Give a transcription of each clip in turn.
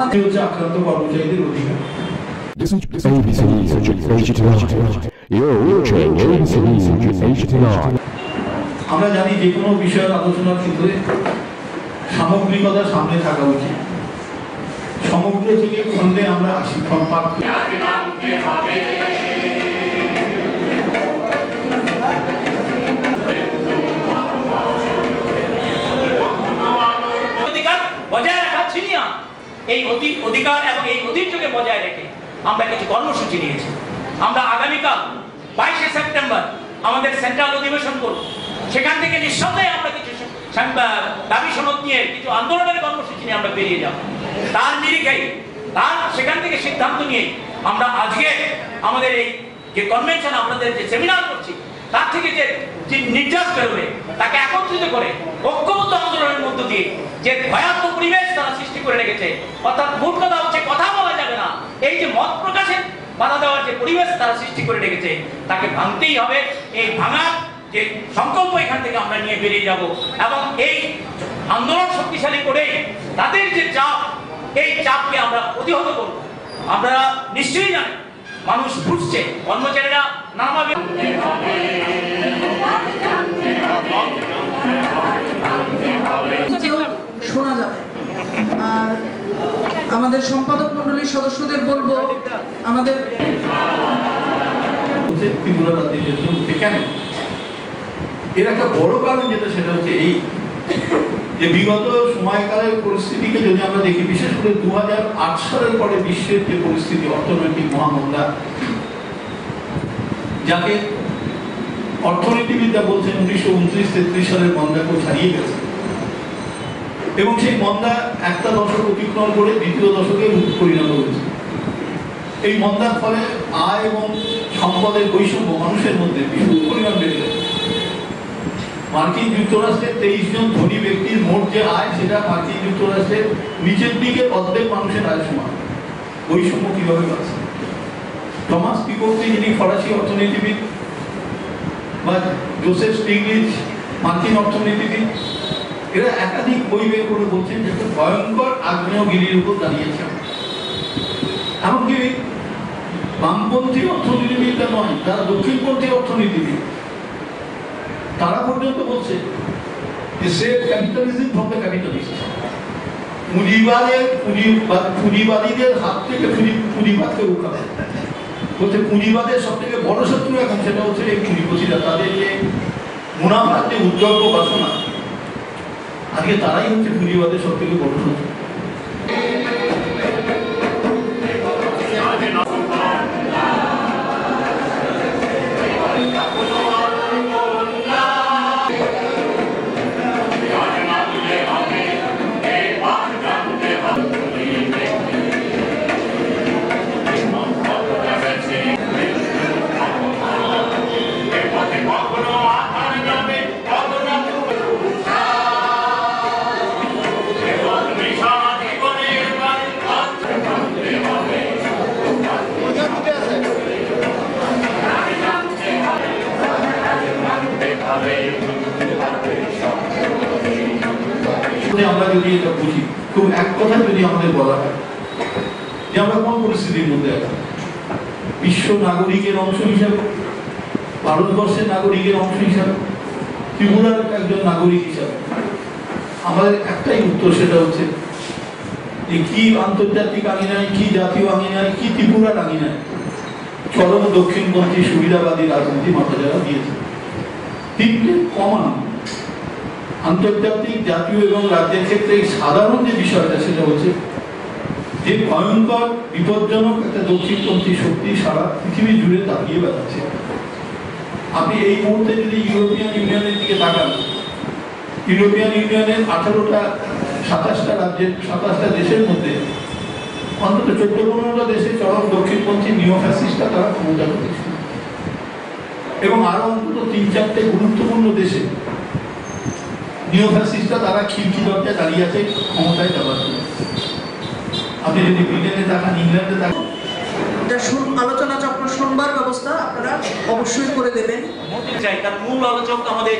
আমাদের হচ্ছে আক্রান্ত কর্মচারীদের অধিকার ABC News HT9. You're watching ABC News HT9. আমরা জানি যে কোনো বিষয়ের আলোচনার ক্ষেত্রে সামগ্রিকতা সামনে থাকা উচিত সমগ্র থেকে খণ্ডে আমরা শিক্ষক সম্পাদ অধিকার এবং এই ঐতিহ্যকে বজায় রেখে আমরা কিছু কর্মসূচি নিয়েছি। আমরা আগামীকাল বাইশে সেপ্টেম্বর আমাদের সেন্ট্রাল অধিবেশন করব। সেখান থেকে নিঃসন্দেহে আমরা কিছু দাবি সনদ নিয়ে কিছু আন্দোলনের কর্মসূচি নিয়ে আমরা বেরিয়ে যাব। তার নিরিখেই, তার সেখান থেকে সিদ্ধান্ত নিয়ে আমরা আজকে আমাদের এই যে কনভেনশন আমাদের যে সেমিনার করছি, তার থেকে যে নির্যাস বেরোবে তাকে একত্রিত করে ঐক্যবদ্ধ আন্দোলনের মধ্য দিয়ে যে ভয়াত্ম পরিবেশ তারা সৃষ্টি করে রেখেছে, অর্থাৎ মোট কথা হচ্ছে কথা বলা যাবে না, এই যে মত প্রকাশের বাধা দেওয়ার যে পরিবেশ তারা সৃষ্টি করে রেখেছে, তাকে ভাঙতেই হবে, এই ভাঙার যে সংকল্প এখান থেকে আমরা নিয়ে বেরিয়ে যাব এবং এই আন্দোলন শক্তিশালী করে তাদের যে চাপ, এই চাপকে আমরা প্রতিহত করব। আমরা নিশ্চয়ই জানি মানুষ বুঝছে, কর্মচারীরা আমাদের সম্পাদক মন্ডলীর সদস্যদের বলব, আমাদের এর একটা বড় কারণ যেটা, সেটা হচ্ছে এই যে বিগত সময়কালের পরিস্থিতিকে যদি আমরা দেখি, বিশেষ করে দু হাজার আট সালের পরে বিশ্বের যে পরিস্থিতি, অর্থনৈতিক মহামন্দা যাকে অর্থনীতিবিদরা বলছেন উনিশশো উনত্রিশ তেত্রিশ সালের মন্দাকেও ছাড়িয়ে গেছে। এবং সেই মন্দা একটা দশক অতিক্রম করে দ্বিতীয় দশকে পরিণত হয়েছে। এই মন্দার ফলে আয় এবং সম্পদের বৈষম্য মানুষের মধ্যে বিপুল পরিমাণ বেড়ে গেছে। মার্কিন যুক্তরাষ্ট্রের তেইশ জন ধনী ব্যক্তির মোট যে আয়, সেটা মার্কিন যুক্তরাষ্ট্রের নিচের দিকে অর্ধেক মানুষের আয় সমান। বৈষম্য কীভাবে বাড়ছে? টমাস পিকোকি যিনি ফরাসি অর্থনীতিবিদ বা জোসেফ স্টিগলিজ মার্কিন অর্থনীতিবিদ, এরা একাধিক বই বের করে বলছেন যে ভয়ঙ্কর আগ্নেয়গিরির উপর দাঁড়িয়েছে। এমনকি বামপন্থী অর্থনীতিবিদরা নয় তারা দক্ষিণপন্থী অর্থনীতিবিদ, তারা পর্যন্ত বলছে যে save capitalism from the capitalist পুঁজিবাদের পুঁজিবাদ পুঁজিবাদীদের হাত থেকে পুঁজি, পুঁজিবাদকে রক্ষা বলছে পুঁজিবাদের সব থেকে বড় শত্রু এখন সেটা হচ্ছে এই পুঁজিপতিরা তাদের যে মুনাফার যে উদ্যোগ বাসনা, আজকে তারাই হচ্ছে পুঁজিবাদের সব থেকে বড় শত্রু। খুব এক কথা যদি আমাদের বলা হয়। যে আমরা কোন পরিস্থিতির মধ্যে আছি? বিশ্ব নাগরিকের অংশ হিসাবে, ভারতবর্ষের নাগরিকের অংশ হিসাবে, ত্রিপুরার একজন নাগরিক হিসাবে। আমাদের একটাই উত্তর সেটা হচ্ছে যে কি আন্তর্জাতিক আঙিনায়, কি জাতীয় আঙিনায়, কি ত্রিপুরার আঙিনায় চরম দক্ষিণপন্থী সুবিধাবাদী রাজনীতি মাথা যারা দিয়েছে। তিনটে কমান আন্তর্জাতিক, জাতীয় এবং রাজ্যের ক্ষেত্রে এই সাধারণ যে বিষয়টা সেটা হচ্ছে যে ভয়ঙ্কর, বিপজ্জনক একটা দক্ষিণপন্থী শক্তি সারা পৃথিবী জুড়ে তাকিয়ে বেড়াচ্ছে। আপনি এই মুহূর্তে যদি ইউরোপিয়ান ইউনিয়নের দিকে তাকান, ইউরোপিয়ান ইউনিয়নের আঠারোটা, সাতাশটা রাজ্যের, সাতাশটা দেশের মধ্যে অন্তত চোদ্দ, পনেরোটা দেশে চরম দক্ষিণপন্থী নিও ফ্যাসিস্টরা তারা ক্ষমতা করেছে এবং আরও অন্তত তিন, চারটে গুরুত্বপূর্ণ দেশে তারা খিড়কি দরজায় দাঁড়িয়ে আছে ক্ষমতায় জন্য। আপনি যদি ব্রিটেনে তাকান ইংল্যান্ডে তাকান। আলোচনা চক্র শুনবার ব্যবস্থা আপনারা অবশ্যই করে দেবেন। চাই তার মূল আলোচক আমাদের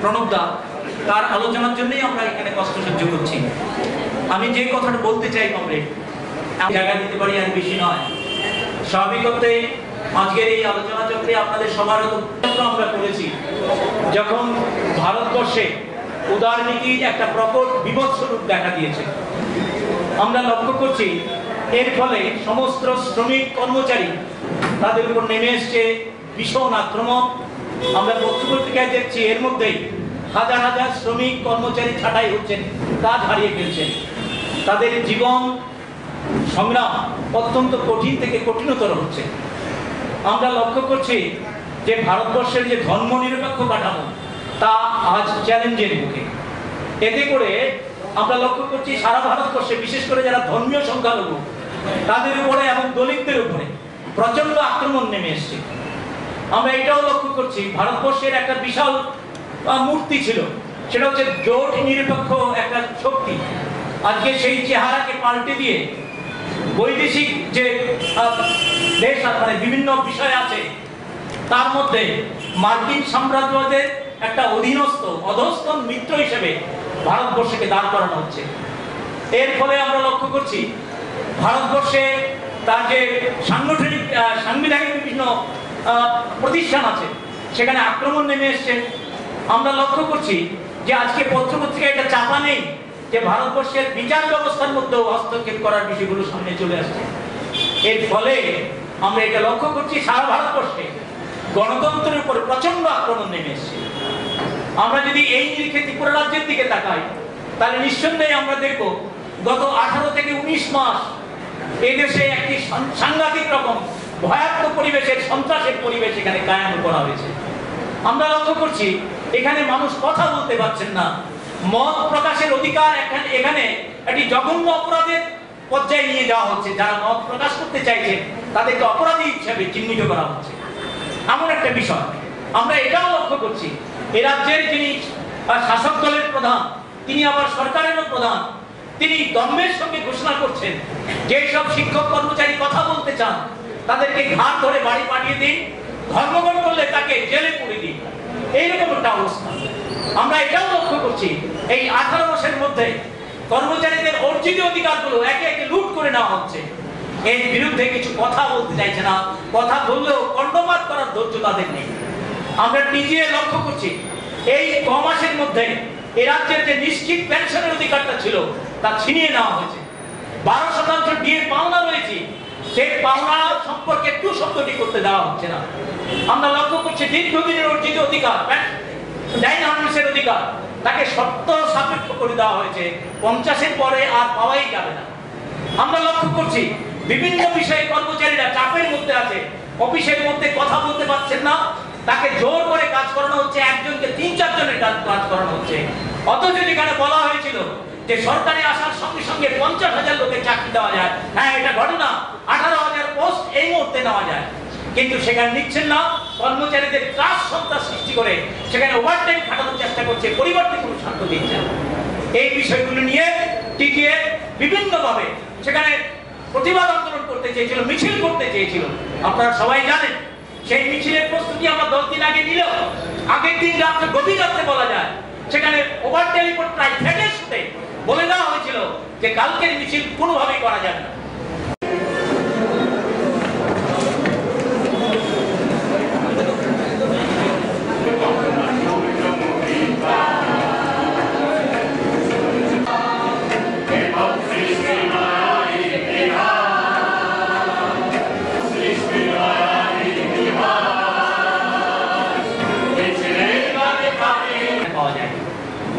প্রণব দা। তার আলোচনার জন্যই আমরা এখানে কষ্ট সহ্য করছি। আমি যে কথাটা বলতে চাই কমরেড আমি জায়গা দিতে পারি আর বেশি নয়। স্বাভাবিক করতে আজকের এই আলোচনা চক্রে আপনাদের সবার আমরা করেছি। যখন ভারতবর্ষে উদারনীতির একটা প্রকট স্বরূপ দেখা দিয়েছে। আমরা লক্ষ্য করছি, এর ফলে সমস্ত শ্রমিক কর্মচারী তাদের উপর নেমে এসছে ভীষণ আক্রমণ। আমরা পত্রপত্রিকায় দেখছি, এর মধ্যেই হাজার হাজার শ্রমিক কর্মচারী ছাঁটাই হচ্ছেন, কাজ হারিয়ে ফেলছেন। তাদের জীবন সংগ্রাম অত্যন্ত কঠিন থেকে কঠিনতর হচ্ছে। আমরা লক্ষ্য করছি যে ভারতবর্ষের যে ধর্মনিরপেক্ষ কাঠামো তা আজ চ্যালেঞ্জের মুখে। এতে করে আমরা লক্ষ্য করছি সারা ভারতবর্ষে, বিশেষ করে যারা ধর্মীয় সংখ্যালঘু, তাদের উপরে এবং দলিতদের উপরে প্রচণ্ড আক্রমণ নেমে এসছে। আমরা এটাও লক্ষ্য করছি, ভারতবর্ষের একটা বিশাল মূর্তি ছিল। সেটা হচ্ছে জোট নিরপেক্ষ একটা শক্তি। আজকে সেই চেহারাকে পাল্টে দিয়ে বৈদেশিক যে দেশ মানে বিভিন্ন বিষয় আছে, তার মধ্যে মার্কিন সাম্রাজ্যবাদের একটা অধীনস্থ, অধস্তন মিত্র হিসেবে ভারতবর্ষকে দাঁড় করানো হচ্ছে। এর ফলে আমরা লক্ষ্য করছি, ভারতবর্ষে তার যে সাংগঠনিক সাংবিধানিক বিভিন্ন প্রতিষ্ঠান আছে, সেখানে আক্রমণ নেমে এসছে। আমরা লক্ষ্য করছি যে আজকে পত্রপত্রিকায় এটা চাপা নেই যে ভারতবর্ষের বিচার ব্যবস্থার মধ্যেও হস্তক্ষেপ করার বিষয়গুলো সামনে চলে আসছে। এর ফলে আমরা এটা লক্ষ্য করছি, সারা ভারতবর্ষে গণতন্ত্রের উপর প্রচণ্ড আক্রমণ নেমে এসছে। আমরা যদি এই নিরিখে ত্রিপুরা রাজ্যের দিকে তাকাই, তাহলে নিঃসন্দেহে আমরা দেখব গত আঠারো থেকে উনিশ মাস এই দেশে একটি সাংঘাতিক রকম ভয়াবহ পরিবেশের, সন্ত্রাসের পরিবেশ এখানে কায়াম করা হয়েছে। আমরা লক্ষ্য করছি, এখানে মানুষ কথা বলতে পারছেন না। মত প্রকাশের অধিকার এখানে এখানে একটি জঘন্য অপরাধের পর্যায়ে নিয়ে যাওয়া হচ্ছে। যারা মত প্রকাশ করতে চাইছেন, তাদেরকে অপরাধী হিসাবে চিহ্নিত করা হচ্ছে। এমন একটা বিষয়। আমরা এটাও লক্ষ্য করছি এ রাজ্যের যিনি শাসক দলের প্রধান, তিনি আবার সরকারেরও প্রধান, তিনি দম্ভের সঙ্গে ঘোষণা করছেন যে সব শিক্ষক কর্মচারী কথা বলতে চান, তাদেরকে ঘাট ধরে বাড়ি পাঠিয়ে দিন ধর্মঘট করলে তাকে জেলে পুরে দিন। এইরকম একটা অবস্থা। আমরা এটাও লক্ষ্য করছি, এই আঠারো মাসের মধ্যে কর্মচারীদের অর্জিত অধিকারগুলো একে একে লুট করে নেওয়া হচ্ছে। এর বিরুদ্ধে কিছু কথা বলতে চাইছে না, কথা বললেও কণ্ঠপাত করার ধৈর্য তাদের নেই। আমরা নিজে লক্ষ্য করছি, এই ক মাসের মধ্যে এ রাজ্যের যে নিশ্চিত পেনশনের অধিকারটা ছিল, তা ছিনিয়ে নেওয়া হয়েছে। বারো শতাংশ ডিএ পাওনা রয়েছে, সেই পাওনা সম্পর্কে একটু শব্দটি করতে দেওয়া হচ্ছে না। আমরা লক্ষ্য করছি, দীর্ঘদিনের অর্জিত অধিকার ডাইন হার্মেসের অধিকার, তাকে সত্য সাপেক্ষ করে দেওয়া হয়েছে, পঞ্চাশের পরে আর পাওয়াই যাবে না। আমরা লক্ষ্য করছি, বিভিন্ন বিষয়ে কর্মচারীরা চাপের মধ্যে আছে, অফিসের মধ্যে কথা বলতে পারছেন না তাকে জোর করে কাজ করানো হচ্ছে, একজনকে তিন চারজনের কাজ কাজ করানো হচ্ছে। অথচ যেখানে বলা হয়েছিল যে সরকারি আসার সঙ্গে সঙ্গে পঞ্চাশ হাজার লোকের চাকরি দেওয়া যায়। হ্যাঁ এটা ঘটনা। আঠারো হাজার পোস্ট এই মুহূর্তে নেওয়া যায়। কিন্তু সেখানে নিচ্ছেন না। কর্মচারীদের ত্রাস সন্ত্রাস সৃষ্টি করে সেখানে ওভারটাইম খাটানোর চেষ্টা করছে, পরিবর্তে কোনো স্বার্থ দিচ্ছে এই বিষয়গুলো নিয়ে টিকিয়ে বিভিন্নভাবে সেখানে প্রতিবাদ আন্দোলন করতে চেয়েছিল, মিছিল করতে চেয়েছিল। আপনারা সবাই জানেন সেই মিছিলের প্রস্তুতি আমরা দশ দিন আগে নিলেও, আগের দিন রাত্রে গভীর রাত্রে বলা যায়, সেখানে ওভার টেলিফোন প্রায় ফেটে শুতে বলে দেওয়া হয়েছিল যে কালকের মিছিল কোনোভাবেই করা যাবে না।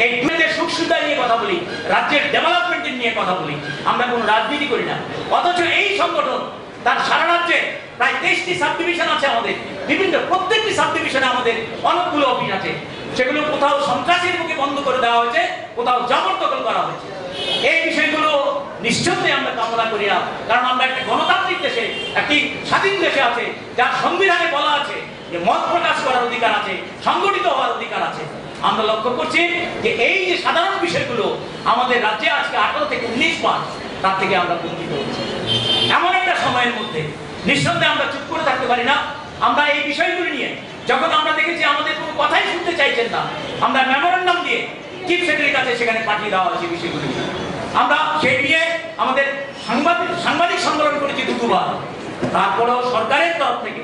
এই সুখ সুবিধা নিয়ে কথা বলি, রাজ্যের ডেভেলপমেন্টের নিয়ে কথা বলি, আমরা কোনো রাজনীতি করি না। অথচ এই সংগঠন, তার সারা রাজ্যে প্রায় তেইশটি সাব ডিভিশন আছে আমাদের, বিভিন্ন প্রত্যেকটি সাব ডিভিশনে আমাদের অনেকগুলো অফিস আছে। সেগুলো কোথাও সন্ত্রাসীর মুখে বন্ধ করে দেওয়া হয়েছে, কোথাও জবরদখল করা হয়েছে। এই বিষয়গুলো নিশ্চয়ই আমরা কামনা করি না, কারণ আমরা একটা গণতান্ত্রিক দেশে, একটি স্বাধীন দেশে আছে, যার সংবিধানে বলা আছে যে মত প্রকাশ করার অধিকার আছে, সংগঠিত হওয়ার অধিকার আছে। আমরা লক্ষ্য করছি যে এই যে সাধারণ বিষয়গুলো আমাদের রাজ্যে আজকে আঠারো থেকে উনিশ মাস তার থেকে আমরা বঞ্চিত হচ্ছি। এমন একটা সময়ের মধ্যে নিঃসন্দেহে আমরা চুপ করে থাকতে পারি না। আমরা এই বিষয়গুলি নিয়ে যখন আমরা দেখেছি আমাদের কোনো কথাই শুনতে চাইছেন না, আমরা মেমোরেন্ডাম দিয়ে চিফ সেক্রেটারির কাছে সেখানে পাঠিয়ে দেওয়া হয়েছে বিষয়গুলি আমরা সেই নিয়ে আমাদের সাংবাদিক সাংবাদিক সম্মেলন করেছি দুবার তারপরেও সরকারের তরফ থেকে.